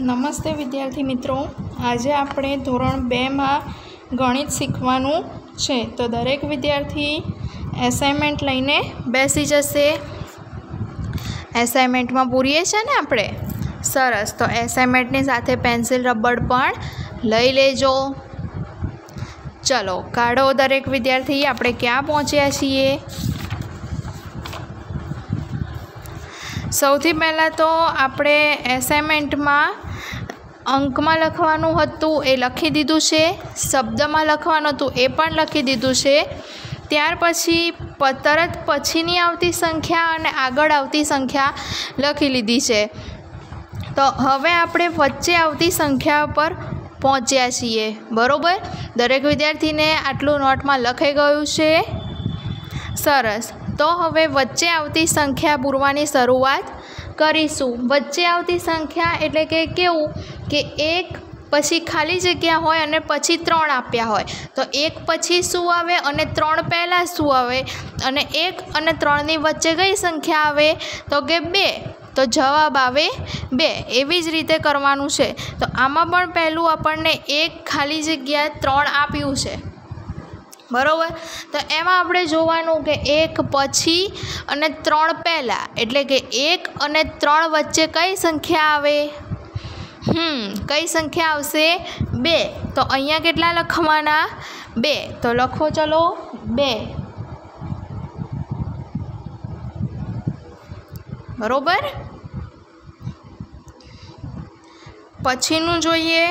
નમસ્તે વિદ્યાર્થી મિત્રો. આજે આપણે ધોરણ બેમાં ગણિત શીખવાનું છે. તો દરેક વિદ્યાર્થી એસાઇનમેન્ટ લઈને બેસી જશે. એસાઇનમેન્ટમાં પૂરીએ છે ને આપણે? સરસ. તો એસાઇનમેન્ટની સાથે પેન્સિલ રબર પણ લઈ લેજો. ચલો, કાઢો દરેક વિદ્યાર્થી. આપણે ક્યાં પહોંચ્યા છીએ? સૌથી પહેલાં તો આપણે એસાઇનમેન્ટમાં અંકમાં લખવાનું હતું, એ લખી દીધું છે. શબ્દમાં લખવાનું હતું, એ પણ લખી દીધું છે. ત્યાર પછી તરત પછીની આવતી સંખ્યા અને આગળ આવતી સંખ્યા લખી લીધી છે. તો હવે આપણે વચ્ચે આવતી સંખ્યા પર પહોંચ્યા છીએ. બરોબર? દરેક વિદ્યાર્થીને આટલું નોટમાં લખાઈ ગયું છે. સરસ. તો હવે વચ્ચે આવતી સંખ્યા પૂરવાની શરૂઆત કરીશું. વચ્ચે આવતી સંખ્યા એટલે કે કેવું કે એક પછી ખાલી જગ્યા હોય અને પછી ત્રણ આપ્યા હોય. તો એક પછી શું આવે અને ત્રણ પહેલાં શું આવે? અને એક અને ત્રણની વચ્ચે કઈ સંખ્યા આવે? તો કે બે. તો જવાબ આવે બે. એવી જ રીતે કરવાનું છે. તો આમાં પણ પહેલું આપણને એક ખાલી જગ્યા ત્રણ આપ્યું છે. બરોબર? તો એમાં આપણે જોવાનું કે એક પછી અને ત્રણ પહેલાં. એટલે કે એક અને ત્રણ વચ્ચે કઈ સંખ્યા આવે? હમ, કઈ સંખ્યા આવશે? બે. તો અહીંયા કેટલા લખવાના? બે. તો લખો ચલો, બે. બરોબર? પછીનું જોઈએ.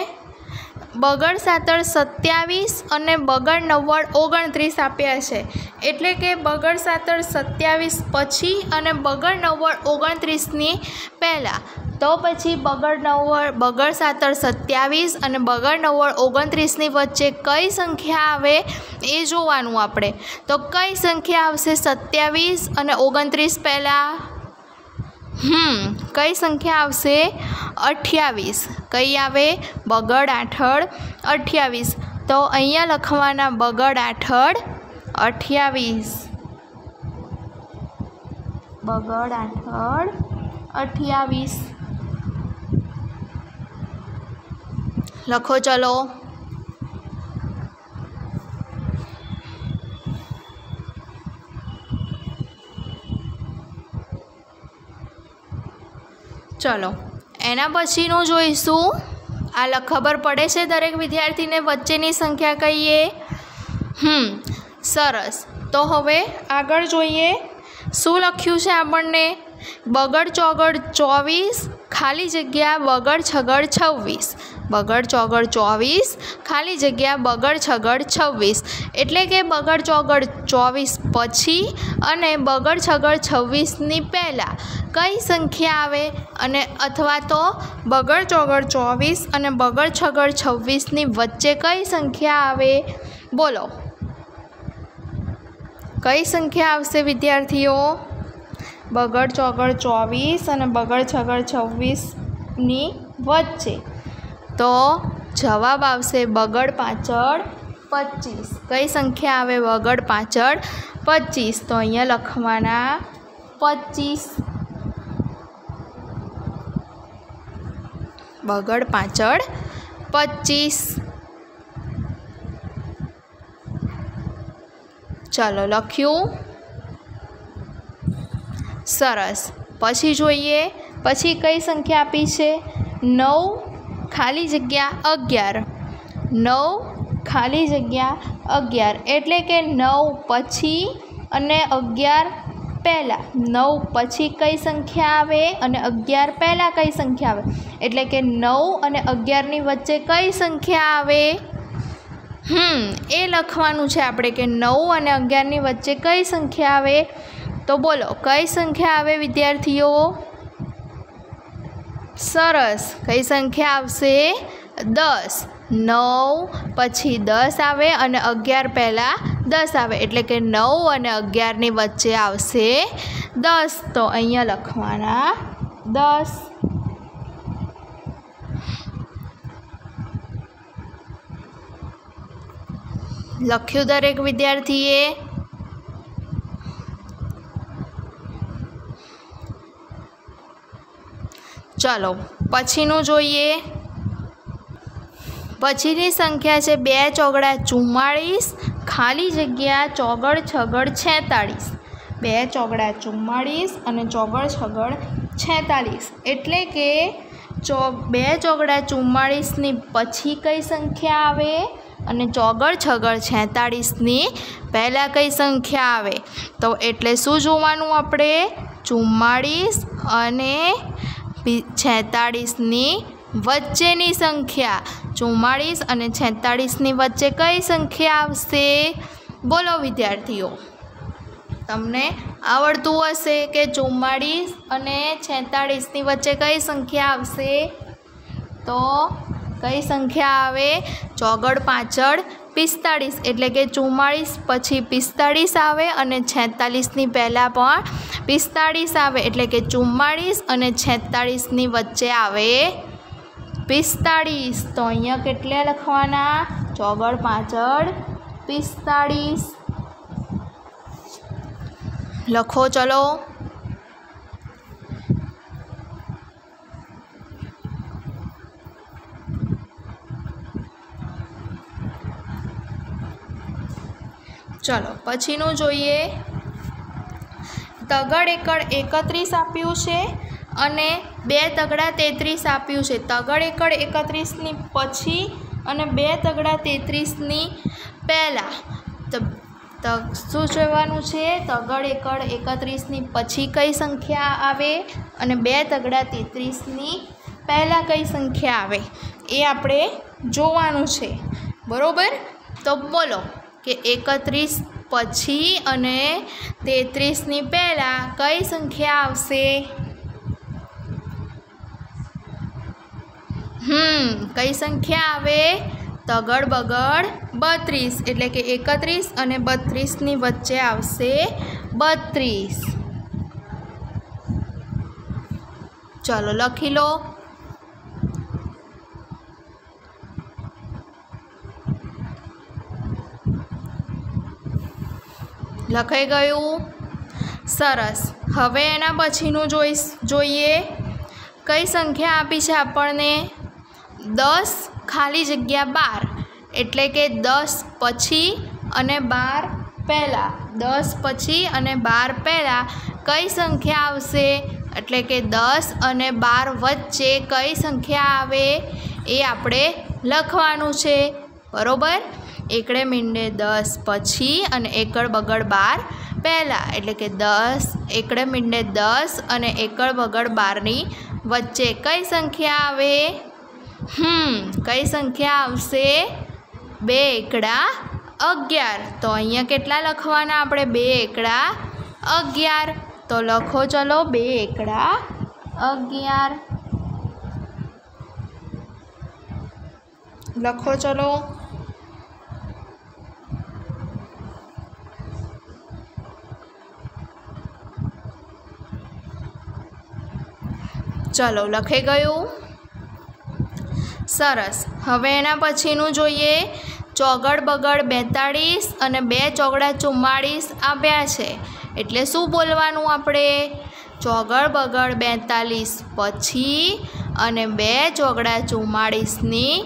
બગડ સાતળ સત્યાવીસ અને બગડ નવ્વદ ઓગણત્રીસ આપ્યા છે. એટલે કે બગડ સાતળ સત્યાવીસ પછી અને બગડ નવ્વદ ઓગણત્રીસની પહેલાં. તો પછી બગડ નવ્વદ બગડ સાતળ સત્યાવીસ અને બગડ નવ્વદ ઓગણત્રીસની વચ્ચે કઈ સંખ્યા આવે એ જોવાનું આપણે. તો કઈ સંખ્યા આવશે? સત્યાવીસ અને ઓગણત્રીસ પહેલાં? હમ કઈ સંખ્યા આવશે અઠ્યાવીસ કઈ આવે બગડ આઠળ અઠ્યાવીસ તો અહીંયા લખવાના બગડ આઠળ અઠ્યાવીસ બગડ આઠળ અઠ્યાવીસ લખો ચલો ચલો, એના પછીનું જોઈશું. આ લ- ખબર પડે છે દરેક વિદ્યાર્થીને વચ્ચેની સંખ્યા કહીએ હમ, સરસ. તો હવે આગળ જોઈએ. શું લખ્યું છે આપણને? બગડ ચોગડ ચોવીસ, ખાલી જગ્યા બગડ છગડ છવ્વીસ. બગડ ચોગડ ચોવીસ, ખાલી જગ્યા બગડ છગડ છવ્વીસ. એટલે કે બગડ ચોગડ ચોવીસ પછી અને બગડ છગડ છવ્વીસની પહેલાં કઈ સંખ્યા આવે? અને અથવા તો બગડ ચોગડ ચોવીસ અને બગડ છગડ છવ્વીસની વચ્ચે કઈ સંખ્યા આવે? બોલો. કઈ સંખ્યા આવશે વિદ્યાર્થીઓ? બગડ ચોગડ ચોવીસ અને બગડ છગડ છવ્વીસની વચ્ચે. તો જવાબ આવશે બગડ પાછળ પચીસ. કઈ સંખ્યા આવે બગડ પાછળ પચીસ? તો અહીંયા લખવાના પચીસ. બગડ પાછળ પચીસ. ચાલો લખ્યું. સરસ. પછી જોઈએ. પછી કઈ સંખ્યા આપી છે? નવ ખાલી જગ્યા અગિયાર. નવ, ખાલી જગ્યા અગિયાર. એટલે કે નવ પછી અને અગિયાર પહેલાં. નવ પછી કઈ સંખ્યા આવે અને અગિયાર પહેલાં કઈ સંખ્યા આવે? એટલે કે નવ અને અગિયારની વચ્ચે કઈ સંખ્યા આવે? હમ, એ લખવાનું છે આપણે કે નવ અને અગિયારની વચ્ચે કઈ સંખ્યા આવે? તો બોલો, કઈ સંખ્યા આવે વિદ્યાર્થીઓ? સરસ. કઈ સંખ્યા આવશે? દસ. નવ, પછી દસ આવે અને અગિયાર પહેલાં દસ આવે. એટલે કે નવ અને અગિયારની વચ્ચે આવશે દસ. તો અહીંયા લખવાના. દસ. લખ્યું દરેક વિદ્યાર્થીએ? ચલો, પછીનું જોઈએ. પછીની સંખ્યા છે બે ચોગડા ચુમ્માળીસ, ખાલી જગ્યા ચોગડ છગડ છેતાળીસ. બે ચોગડા ચુમ્માળીસ અને ચોગડ છગડ છેતાળીસ. એટલે કે ચો, બે ચોગડા ચુમ્માળીસની પછી કઈ સંખ્યા આવે? અને ચોગડ છગડ છેતાળીસની પહેલાં કઈ સંખ્યા આવે? તો એટલે શું જોવાનું આપણે? ચુમ્માળીસ અને છેતાળીસની વચ્ચેની સંખ્યા. ચુમ્માળીસ અને છેતાળીસની વચ્ચે કઈ સંખ્યા આવશે? બોલો વિદ્યાર્થીઓ. તમને આવડતું હશે કે ચુમ્માળીસ અને છેતાળીસની વચ્ચે કઈ સંખ્યા આવશે? તો કઈ સંખ્યા આવે? ચોગડ પાછળ પિસ્તાળીસ. એટલે કે ચુમ્માળીસ, પછી પિસ્તાળીસ આવે અને છેતાલીસની પહેલાં પણ પિસ્તાળીસ આવે. એટલે કે ચુમ્માળીસ અને છેતાળીસની વચ્ચે આવે પિસ્તાળીસ. તો અહીંયા કેટલા લખવાના? ચોગડ પાછળ પિસ્તાળીસ. લખો, ચલો. ચલો, પછીનું જોઈએ. તગડ એકડ એકત્રીસ આપ્યું છે અને બે તગડા તેત્રીસ આપ્યું છે. તગડ એકડ એકત્રીસની પછી અને બે તગડા તેત્રીસની પહેલાં. તો શું જોવાનું છે? તગડ એકડ એકત્રીસની પછી કઈ સંખ્યા આવે અને બે તગડા તેત્રીસની પહેલાં કઈ સંખ્યા આવે? એ આપણે જોવાનું છે. બરાબર? તો બોલો. કે એકત્રીસ પછી અને તેત્રીસની પહેલાં કઈ સંખ્યા આવશે? હમ, કઈ સંખ્યા આવે? તગડ બગડ બત્રીસ, એટલે કે એકત્રીસ અને બત્રીસની વચ્ચે આવશે બત્રીસ. ચલો લખી લો. લખાઈ ગયું. સરસ. હવે એના પછીનું જોઈશ, જોઈએ. કઈ સંખ્યા આપી છે આપણને? દસ, ખાલી જગ્યા બાર. એટલે કે દસ પછી અને બાર પહેલાં. દસ પછી અને બાર પહેલાં. કઈ સંખ્યા આવશે? એટલે કે દસ અને બાર વચ્ચે કઈ સંખ્યા આવે? એ આપણે લખવાનું છે. બરાબર? એકડે મીંડે દસ પછી અને એકડ બગડ બાર પહેલાં. એટલે કે દસ, એકડે મીંડે દસ અને એકડ બગડ બારની વચ્ચે કઈ સંખ્યા આવે? હમ, કઈ સંખ્યા આવશે? બે એકડા અગિયાર. તો અહીંયા કેટલા લખવાના આપણે? બે એકડા અગિયાર. તો લખો ચલો બે એકડા અગિયાર. લખો ચલો. ચલો લખાઈ ગયું. સરસ. હવે એના પછીનું જોઈએ. ચોગડ બગડ બેતાળીસ અને બે ચોગડા ચુમ્માળીસ આપ્યા છે. એટલે શું બોલવાનું આપણે? ચોગડ બગડ બેતાળીસ પછી અને બે ચોગડા ચુમ્માળીસની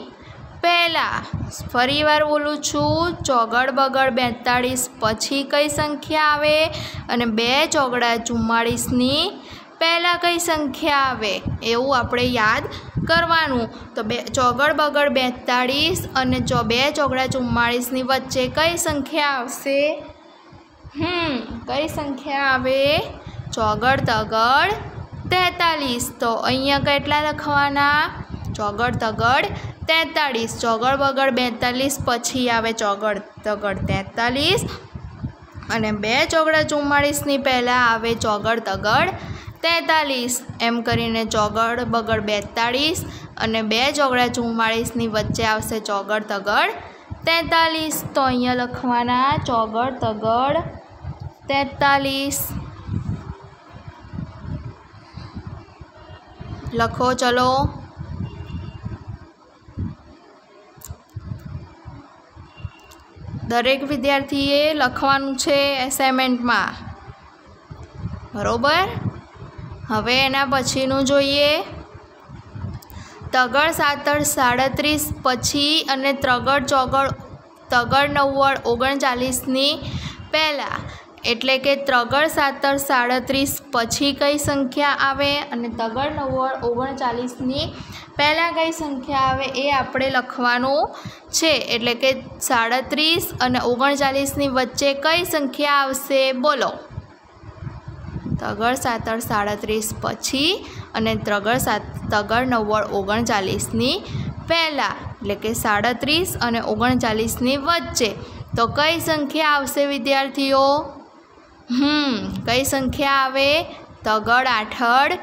પહેલાં. ફરીવાર બોલું છું ચોગડ બગડ બેતાળીસ પછી કઈ સંખ્યા આવે? અને બે ચોગડા ચુમ્માળીસની પહેલાં કઈ સંખ્યા આવે એવું આપણે યાદ કરવાનું. તો બે ચોગડ બગડ બેતાળીસ અને ચો, બે ચોગડા ચુમ્માળીસની વચ્ચે કઈ સંખ્યા આવશે? હમ, કઈ સંખ્યા આવે? ચોગડ તગડ તેતાલીસ તો અહીંયા કેટલા લખવાના? ચોગડ તગડ તેતાળીસ. ચોગડ બગડ બેતાલીસ પછી આવે ચોગડ તગડ તેતાલીસ અને બે ચોગડા ચુમ્માળીસની પહેલાં આવે ચોગડ તગડ તેતાલીસ. એમ કરીને ચોગડ બગડ બેતાળીસ અને બે ચોગડા ચુમ્માળીસની વચ્ચે આવશે ચોગડ તગડ તેતાલીસ. તો અહીંયા લખવાના ચોગડ તગડ તેતાલીસ. લખો, ચલો. દરેક વિદ્યાર્થીએ લખવાનું છે એસાઇનમેન્ટમાં બરાબર? હવે એના પછીનું જોઈએ. તગડ સાતર સાડત્રીસ પછી અને ત્રગડ ચોગડ, તગડ નવ્વડ ઓગણચાલીસની પહેલાં. એટલે કે ત્રગડ સાતર સાડત્રીસ પછી કઈ સંખ્યા આવે અને તગડ નવ્વડ ઓગણચાલીસની પહેલાં કઈ સંખ્યા આવે એ આપણે લખવાનું છે. એટલે કે સાડત્રીસ અને ઓગણચાલીસની વચ્ચે કઈ સંખ્યા આવશે? બોલો. તગડ સાતર સાડત્રીસ પછી અને ત્રગડ સાત તગડ નવ્વડ ઓગણચાલીસની પહેલાં, એટલે કે સાડત્રીસ અને ઓગણચાલીસની વચ્ચે. તો કઈ સંખ્યા આવશે વિદ્યાર્થીઓ? હમ, કઈ સંખ્યા આવે? તગડ આઠડ,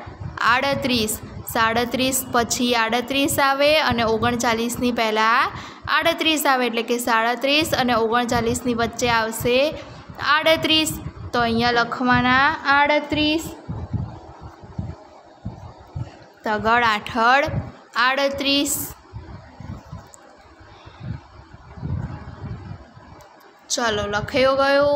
આડત્રીસ. સાડત્રીસ પછી આડત્રીસ આવે અને ઓગણચાલીસની પહેલાં આડત્રીસ આવે, એટલે કે સાડત્રીસ અને ઓગણચાલીસની વચ્ચે આવશે આડત્રીસ. તો અહીંયા લખવાના આડત્રીસ. તગડ આઠળ, આડત્રીસ. ચલો, લખાયો ગયો.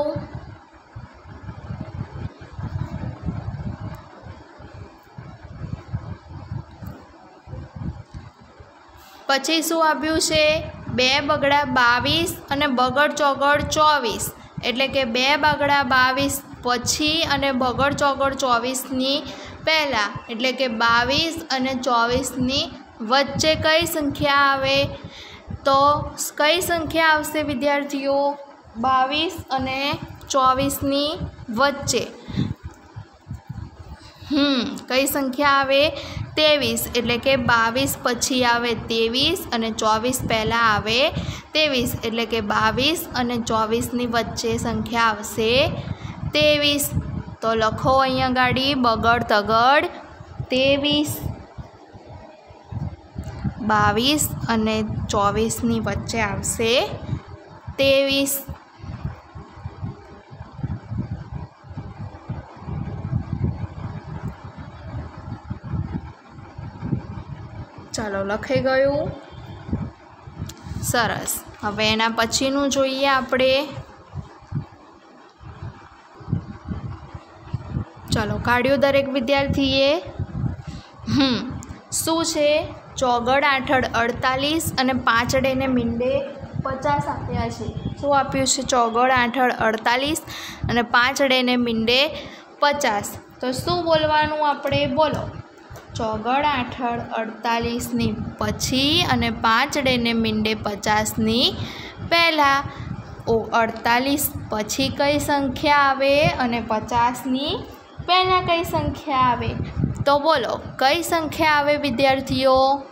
પછી શું આપ્યું છે? બે બગડા બાવીસ અને બગડ ચોગડ ચોવીસ. એટલે કે બે બગડા બાવીસ પછી અને બગડ ચોગડ ચોવીસની પહેલાં. એટલે કે બાવીસ અને ચોવીસની વચ્ચે કઈ સંખ્યા આવે? તો કઈ સંખ્યા આવશે વિદ્યાર્થીઓ? બાવીસ અને ચોવીસની વચ્ચે. હમ, કઈ સંખ્યા આવે? ત્રેવીસ એટલે કે બાવીસ પછી આવે ત્રેવીસ અને ચોવીસ પહેલાં આવે ત્રેવીસ એટલે કે બાવીસ અને ચોવીસની વચ્ચે સંખ્યા આવશે ત્રેવીસ. તો લખો અહીંયા ગાડી, બગડ, તગડ. ત્રેવીસ, બાવીસ અને ચોવીસની વચ્ચે આવશે ત્રેવીસ. ચાલો લખાઈ ગયું. સરસ. હવે એના પછીનું જોઈએ આપણે. ચાલો, કાઢ્યું દરેક વિદ્યાર્થીએ. હમ. શું છે? ચોગડ, આઠડ, અડતાલીસ અને પાંચડેને મીંડે પચાસ આપ્યા છે. શું આપ્યું છે? ચોગડ, આઠડ, અડતાલીસ અને પાંચડેને મીંડે પચાસ. તો શું બોલવાનું આપણે? બોલો. ચોગડ આઠળ અડતાલીસની પછી અને પાંચડેને મીંડે પચાસની પહેલાં. ઓ, અડતાલીસ પછી કઈ સંખ્યા આવે અને પચાસની પહેલાં કઈ સંખ્યા આવે? તો બોલો, કઈ સંખ્યા આવે વિદ્યાર્થીઓ?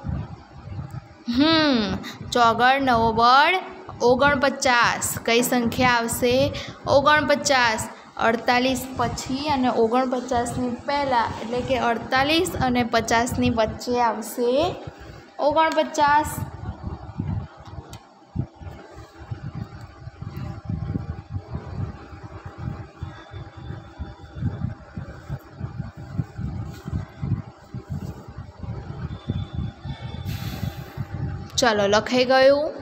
હમ ચોગડ બળ ઓગણપચાસ. કઈ સંખ્યા આવશે? ઓગણપચાસ. અડતાલીસ પછી અને ઓગણપચાસની પહેલાં, એટલે કે અડતાલીસ અને પચાસની વચ્ચે આવશે ઓગણપચાસ. ચાલો લખાઈ ગયું.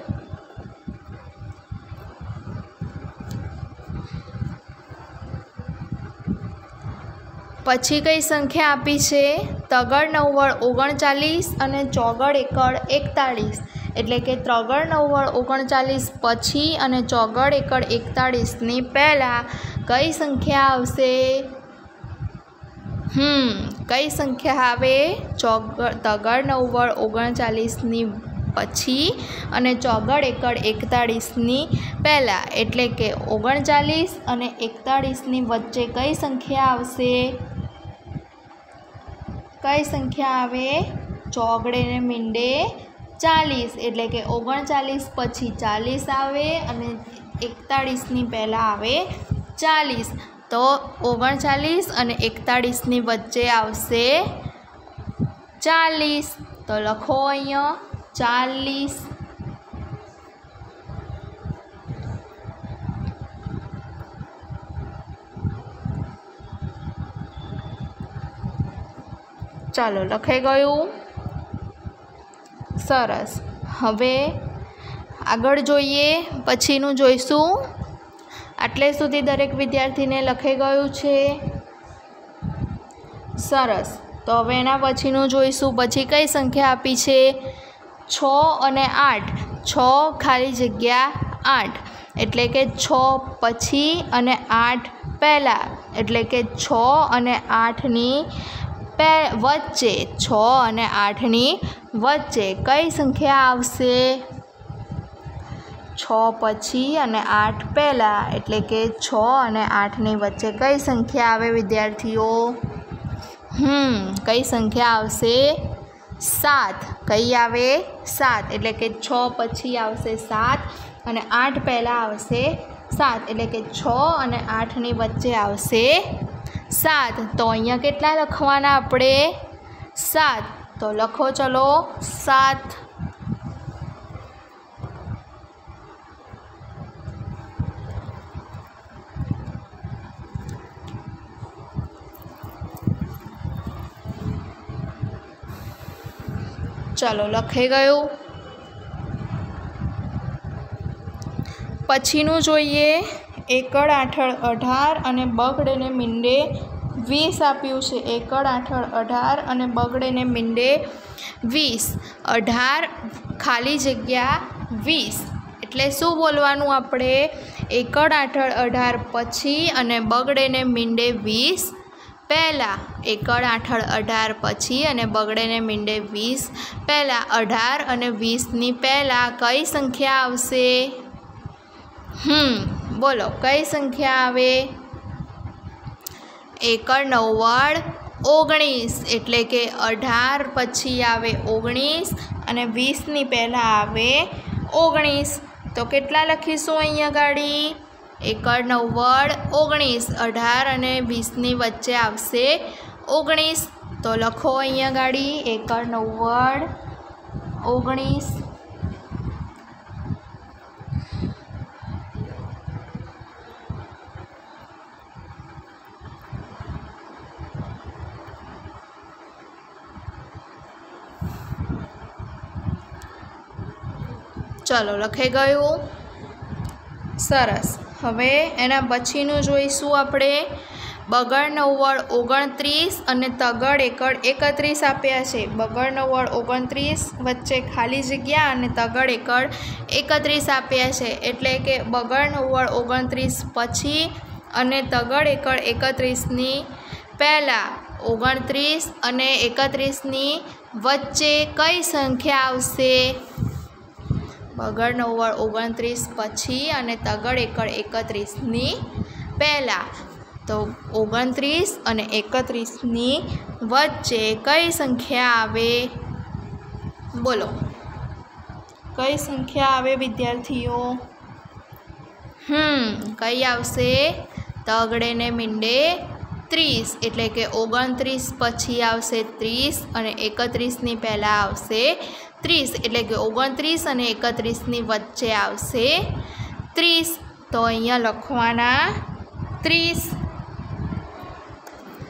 પછી કઈ સંખ્યા આપી છે? તગડ નવ્વળ ઓગણચાલીસ અને ચોગડ એકડ એકતાળીસ. એટલે કે ત્રગડ નવ્વળ ઓગણચાલીસ પછી અને ચોગડ એકડ એકતાળીસની પહેલાં કઈ સંખ્યા આવશે? હમ, કઈ સંખ્યા આવે? ચોગડ તગડ નવ્વળ ઓગણચાલીસની પછી અને ચોગડ એકડ એકતાળીસની પહેલાં. એટલે કે ઓગણચાલીસ અને એકતાળીસની વચ્ચે કઈ સંખ્યા આવશે? કઈ સંખ્યા આવે? ચોગડે ને મીંડે ચાલીસ. એટલે કે ઓગણચાલીસ પછી ચાલીસ આવે અને એકતાળીસની પહેલાં આવે ચાલીસ. તો ઓગણચાલીસ અને એકતાળીસની વચ્ચે આવશે ચાલીસ. તો લખો અહીંયા ચાલીસ ચાલો લખાઈ ગયું. સરસ. હવે આગળ જોઈએ, પછીનું જોઈશું. આટલે સુધી દરેક વિદ્યાર્થીને લખાઈ ગયું છે. સરસ. તો હવે એના પછીનું જોઈશું. પછી કઈ સંખ્યા આપી છે? છ અને આઠ. છ ખાલી જગ્યા આઠ. એટલે કે છ પછી અને આઠ પહેલાં. એટલે કે છ અને આઠની પે વચ્ચે છ અને આઠની વચ્ચે કઈ સંખ્યા આવશે? છ પછી અને આઠ પહેલાં, એટલે કે છ અને આઠની વચ્ચે કઈ સંખ્યા આવે વિદ્યાર્થીઓ? હમ, કઈ સંખ્યા આવશે? સાત. કઈ આવે? સાત. એટલે કે છ પછી આવશે સાત અને આઠ પહેલાં આવશે સાત. એટલે કે છ અને આઠની વચ્ચે આવશે સાત. તો અહીંયા કેટલા લખવાના આપણે? સાત. તો લખો ચલો. સાત. ચાલો, લખાઈ ગયું. પછીનું જોઈએ. એકડ આઠળ અઢાર અને બગડેને મીંડે વીસ આપ્યું છે. એકડ આઠળ અઢાર અને બગડે ને મીંડે વીસ. અઢાર ખાલી જગ્યા વીસ. એટલે શું બોલવાનું આપણે? એકડ આઠળ અઢાર પછી અને બગડે ને મીંડે વીસ. પહેલાં એકડ આઠળ અઢાર પછી અને બગડે ને મીંડે વીસ. પહેલાં અઢાર અને વીસની પહેલાં કઈ સંખ્યા આવશે? હમ બોલો, કઈ સંખ્યા આવે? એકડ નવ્વદ ઓગણીસ, એટલે કે અઢાર પછી આવે ઓગણીસ અને વીસની પહેલાં આવે ઓગણીસ. તો કેટલા લખીશું અહીંયા ગાડી? એકડ નવ્વડ ઓગણીસ, અઢાર અને વીસની વચ્ચે આવશે ઓગણીસ. તો લખો અહીંયા ગાડી એકડ નવ્વડ ઓગણીસ. ચલો લખાઈ ગયું. સરસ. હવે એના પછીનું જોઈશું આપણે. બગડ નવ્વળ ઓગણત્રીસ અને તગડ એકડ એકત્રીસ આપ્યા છે. બગડ નવ્વળ ઓગણત્રીસ વચ્ચે ખાલી જગ્યા અને તગડ એકડ એકત્રીસ આપ્યા છે. એટલે કે બગડ નવ્વળ ઓગણત્રીસ પછી અને તગડ એકડ એકત્રીસની પહેલાં ઓગણત્રીસ અને એકત્રીસની વચ્ચે કઈ સંખ્યા આવશે? બગડ નવ્વાણ ઓગણત્રીસ પછી અને તગડ એકડ એકત્રીસની પહેલાં. તો ઓગણત્રીસ અને એકત્રીસની વચ્ચે કઈ સંખ્યા આવે? બોલો. કઈ સંખ્યા આવે વિદ્યાર્થીઓ? હમ, કઈ આવશે? તગડે ને મીંડે ત્રીસ. એટલે કે ઓગણત્રીસ પછી આવશે ત્રીસ અને એકત્રીસની પહેલાં આવશે ત્રીસ એટલે કે ઓગણત્રીસ અને એકત્રીસની વચ્ચે આવશે ત્રીસ. તો અહીંયા લખવાના ત્રીસ.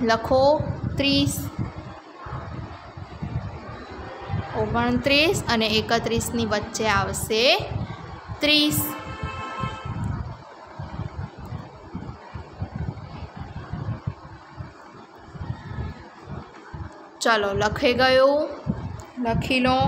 લખો ત્રીસ. ઓગણત્રીસ અને એકત્રીસની વચ્ચે આવશે ત્રીસ. ચલો લખે ગયું. લખી લો.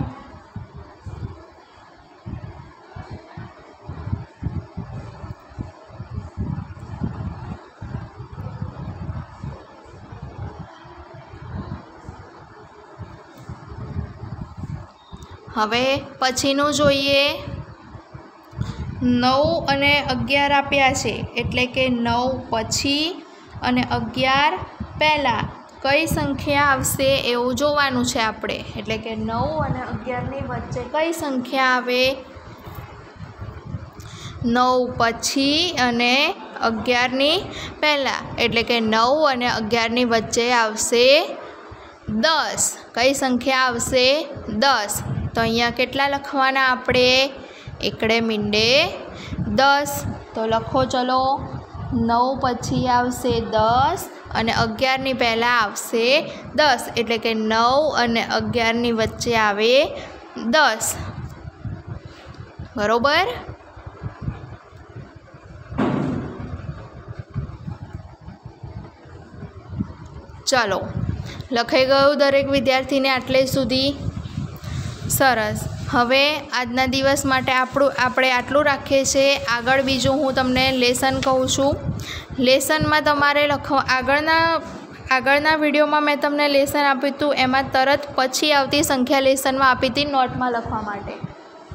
હવે પછીનું જોઈએ. નવ અને અગિયાર આપ્યા છે, એટલે કે નવ પછી અને અગિયાર પહેલાં. કઈ સંખ્યા આવશે એવું જોવાનું છે આપણે. એટલે કે નવ અને અગિયારની વચ્ચે કઈ સંખ્યા આવે? નવ પછી અને અગિયારની પહેલાં. એટલે કે નવ અને અગિયારની વચ્ચે આવશે દસ. કઈ સંખ્યા આવશે? દસ. તો અહીંયા કેટલા લખવાના આપણે? એકડે મીંડે દસ. તો લખો ચલો. નવ પછી આવશે દસ અને અગિયારની પહેલાં આવશે દસ. એટલે કે નવ અને અગિયારની વચ્ચે આવે દસ. બરોબર? ચાલો. લખાઈ ગયું દરેક વિદ્યાર્થીને આટલે સુધી. સરસ. હવે આજના દિવસ માટે આપણું, આપણે આટલું રાખીએ છીએ. આગળ બીજું હું તમને લેસન કહું છું. લેસનમાં તમારે લખવા, આગળના આગળના વિડીયોમાં મેં તમને લેસન આપ્યું હતું. એમાં તરત પછી આવતી સંખ્યા લેસનમાં આપી હતી નોટમાં લખવા માટે.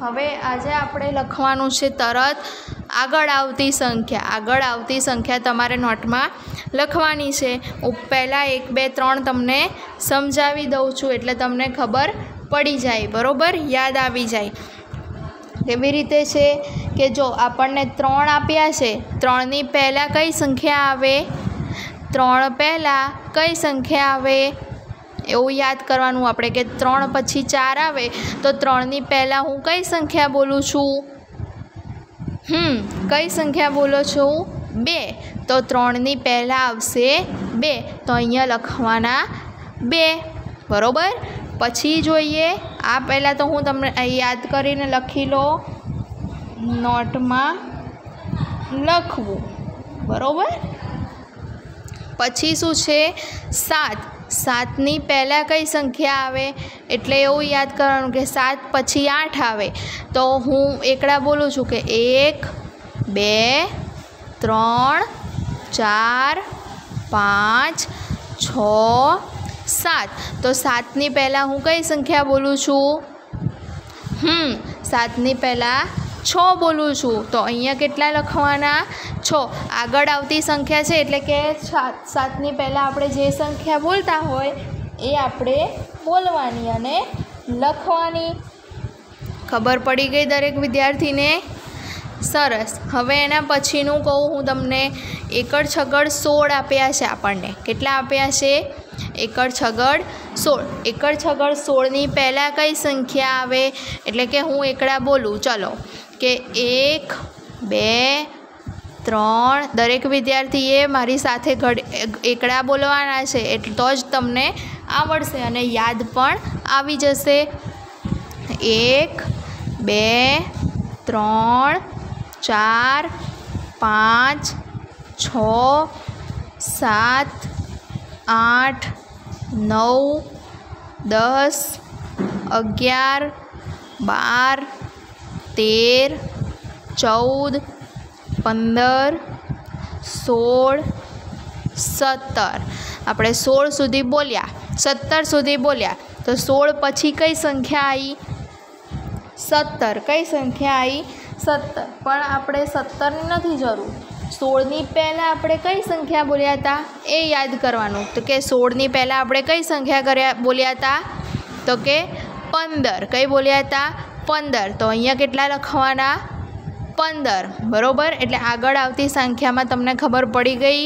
હવે આજે આપણે લખવાનું છે તરત. આગળ આવતી સંખ્યા, આગળ આવતી સંખ્યા તમારે નોટમાં લખવાની છે. પહેલાં એક, બે, ત્રણ તમને સમજાવી દઉં છું એટલે તમને ખબર પડી જાય, બરાબર? યાદ આવી જાય. કેવી રીતે છે કે જો આપણને ત્રણ આપ્યા છે, ત્રણની પહેલાં કઈ સંખ્યા આવે? ત્રણ પહેલાં કઈ સંખ્યા આવે? એવું યાદ કરવાનું આપણે કે ત્રણ પછી ચાર આવે, તો ત્રણની પહેલાં હું કઈ સંખ્યા બોલું છું? હમ, કઈ સંખ્યા બોલો છું? બે. તો ત્રણની પહેલાં આવશે બે. તો અહીંયા લખવાના બે. બરાબર? પછી જોઈએ, આ પહેલાં તો હું તમને યાદ કરીને લખી લો. નોટમાં લખવું. બરાબર? પછી શું છે? સાત. સાતની પહેલાં કઈ સંખ્યા આવે? એટલે એવું યાદ કરવાનું કે સાત પછી આઠ આવે. તો હું એકડા બોલું છું કે એક, બે, ત્રણ, ચાર, પાંચ, છ સાત. તો સાતની પહેલાં હું કઈ સંખ્યા બોલું છું? હમ, સાતની પહેલાં છ બોલું છું. તો અહીંયા કેટલા લખવાના? છ. આગળ આવતી સંખ્યા છે એટલે કે સાત. સાતની પહેલાં આપણે જે સંખ્યા બોલતા હોય એ આપણે બોલવાની અને લખવાની. ખબર પડી ગઈ દરેક વિદ્યાર્થીને? સરસ. હવે એના પછીનું કહું હું તમને એકડ છગડ સોળ આપ્યા છે આપણને. કેટલા આપ્યા છે? એકડ છગડ સોળ. એકડ છગડ સોળની પહેલાં કઈ સંખ્યા આવે? એટલે કે હું એકડા બોલું. ચલો, કે એક, બે, ત્રણ. દરેક વિદ્યાર્થીએ મારી સાથે ઘડ, એકડા બોલવાના છે. એટલે તો જ તમને આવડશે અને યાદ પણ આવી જશે. એક, બે, ત્રણ ચાર, પાંચ, છ, સાત, આઠ, નવ, દસ, અગિયાર, બાર, તેર, ચૌદ, પંદર, સોળ, સત્તર. આપણે સોળ સુધી બોલ્યા. સત્તર સુધી બોલ્યા. તો સોળ પછી કઈ સંખ્યા આવી સત્તર. કઈ સંખ્યા આવી સત્તર પણ આપણે સત્તરની નથી જરૂર. સોળની પહેલાં આપણે કઈ સંખ્યા બોલ્યા હતા? એ યાદ કરવાનું. તો કે સોળની પહેલાં આપણે કઈ સંખ્યા કર્યા, બોલ્યા હતા? તો કે પંદર. કઈ બોલ્યા હતા? પંદર. તો અહીંયા કેટલા લખવાના? પંદર. બરાબર? એટલે આગળ આવતી સંખ્યામાં તમને ખબર પડી ગઈ.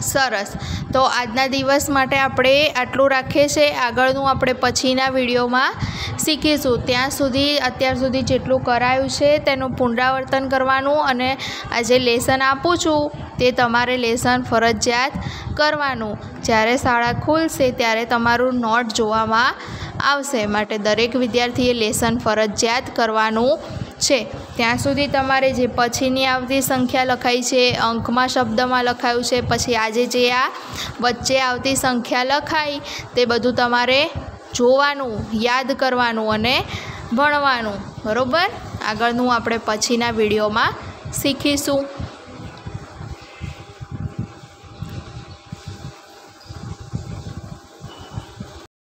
સરસ. તો આજના દિવસ માટે આપણે આટલું રાખીએ છીએ. આગળનું આપણે પછીના વિડીયોમાં શીખીશું. ત્યાં સુધી, અત્યાર સુધી જેટલું કરાયું છે, તેનું પુનરાવર્તન કરવાનું અને આ જે લેસન આપું છું. તે તમારે લેસન ફરજિયાત કરવાનું. જ્યારે શાળા ખુલશે, ત્યારે તમારું નોટ જોવામાં આવશે. માટે દરેક વિદ્યાર્થીએ લેસન ફરજિયાત કરવાનું છે. ત્યાં સુધી તમારે જે પછીની આવતી સંખ્યા લખાઈ છે, અંકમાં શબ્દમાં લખાયું છે, પછી આજે જે આ વચ્ચે આવતી સંખ્યા લખાઈ, તે બધું તમારે જોવાનું, યાદ કરવાનું અને ભણવાનું. બરાબર? આગળનું આપણે પછીના વિડીયોમાં શીખીશું.